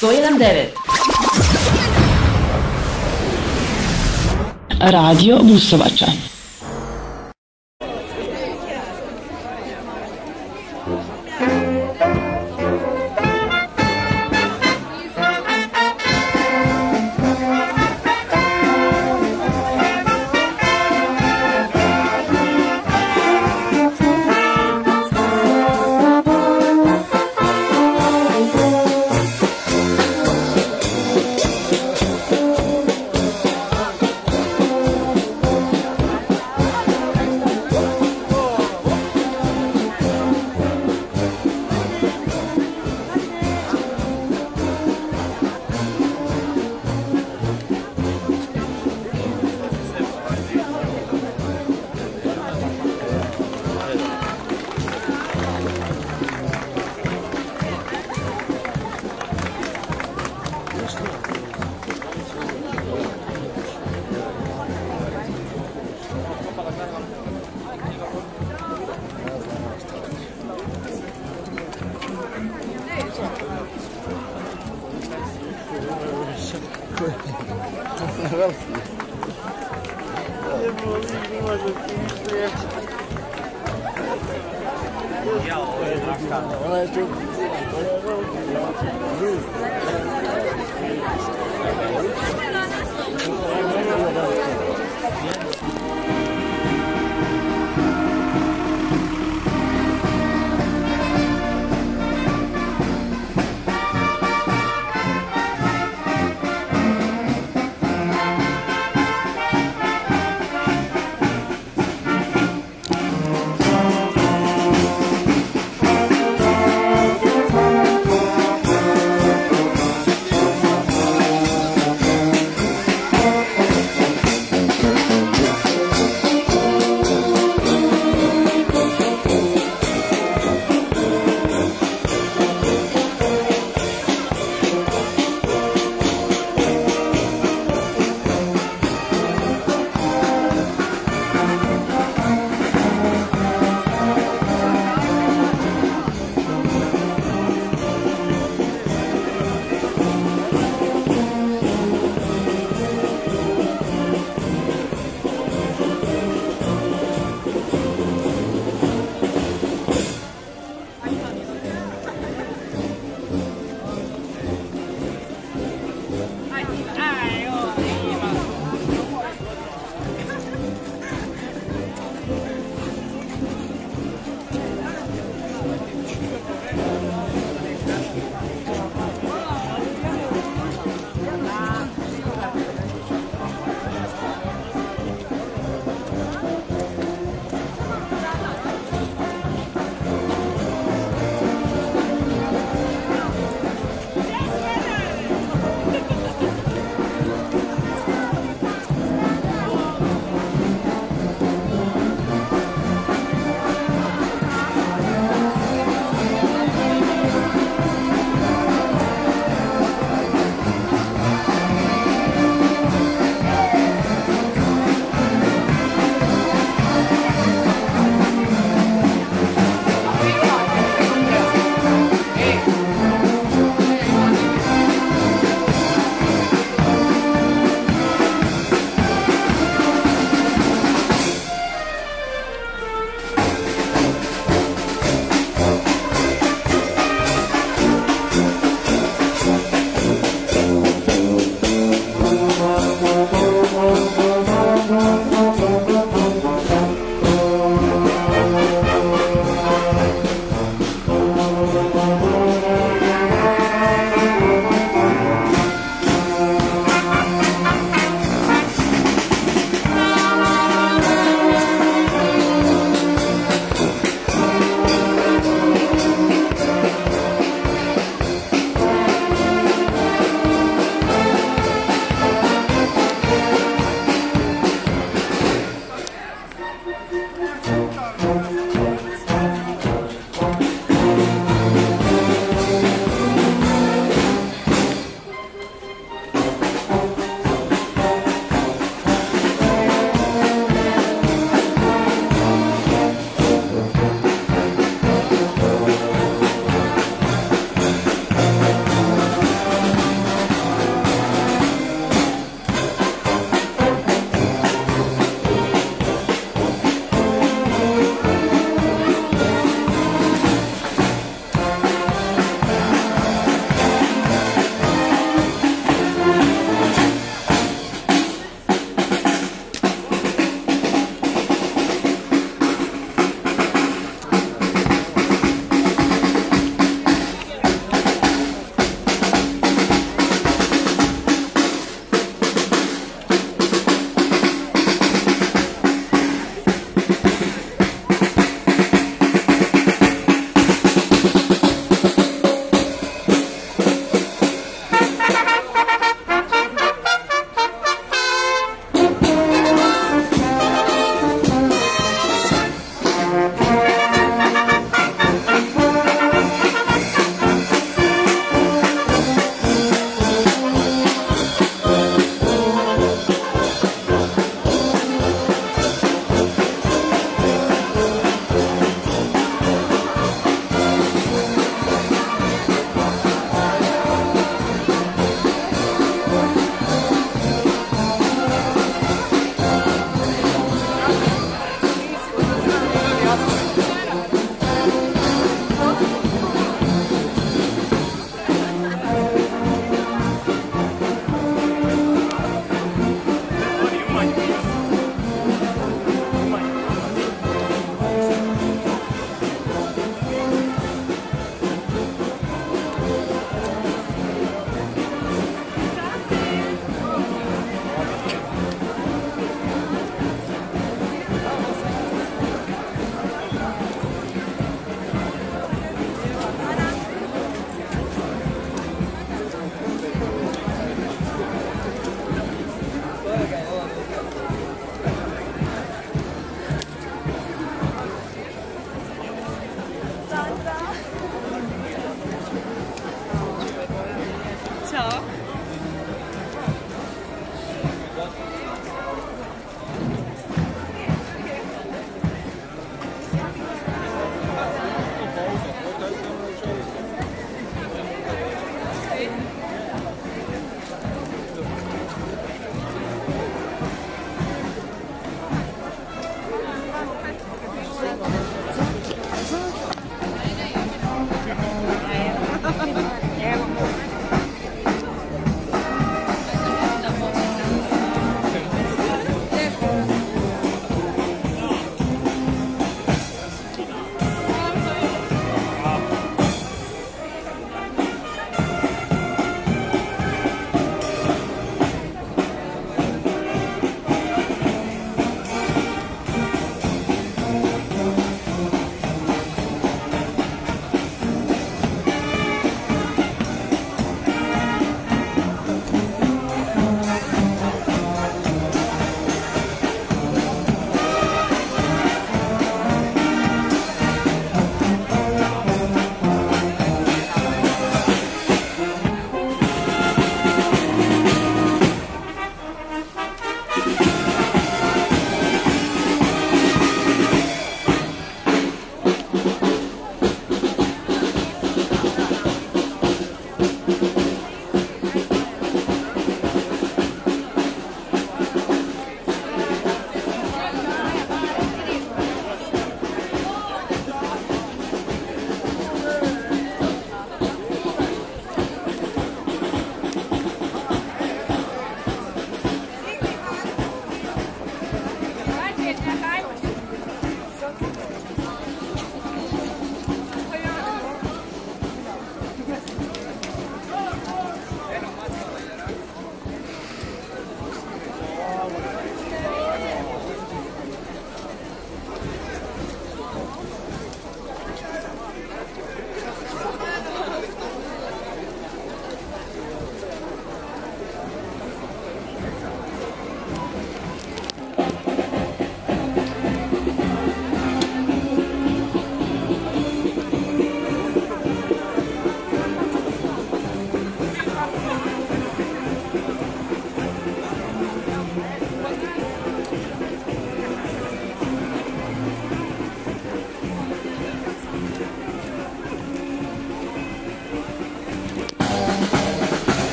101.9 Radio Busovača. Ona çok...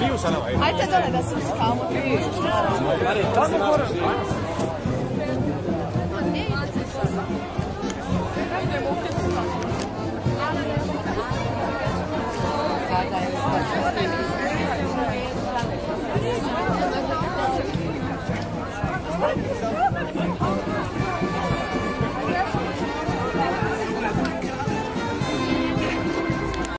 I sanava. Ajde, dole what se skamo. Ajde.